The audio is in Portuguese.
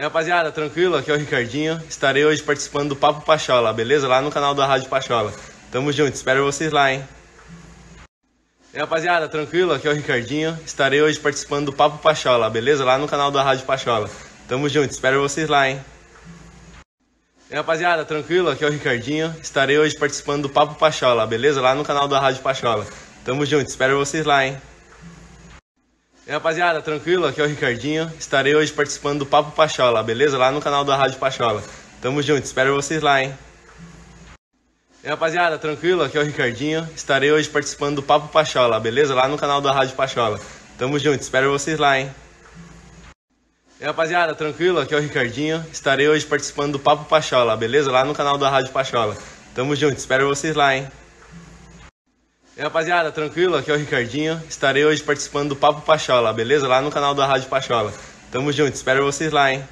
E rapaziada, tranquilo? Aqui é o Ricardinho. Estarei hoje participando do Papo Pachola, beleza? Lá no canal da Rádio Pachola. Tamo junto, espero vocês lá, hein? E rapaziada, tranquilo? Aqui é o Ricardinho. Estarei hoje participando do Papo Pachola, beleza? Lá no canal da Rádio Pachola. Tamo junto, espero vocês lá, hein? E rapaziada, tranquilo? Aqui é o Ricardinho. Estarei hoje participando do Papo Pachola, beleza? Lá no canal da Rádio Pachola. Tamo junto, espero vocês lá, hein? E aí, rapaziada, tranquilo? Aqui é o Ricardinho. Estarei hoje participando do Papo Pachola, beleza? Lá no canal da Rádio Pachola. Tamo junto, espero vocês lá, hein? E aí, rapaziada, tranquilo? Aqui é o Ricardinho. Estarei hoje participando do Papo Pachola, beleza? Lá no canal da Rádio Pachola. Tamo junto, espero vocês lá, hein? E aí, rapaziada, tranquilo? Aqui é o Ricardinho. Estarei hoje participando do Papo Pachola, beleza? Lá no canal da Rádio Pachola. Tamo junto, espero vocês lá, hein? E rapaziada, tranquilo? Aqui é o Ricardinho. Estarei hoje participando do Papo Pachola, beleza? Lá no canal da Rádio Pachola. Tamo junto, espero vocês lá, hein?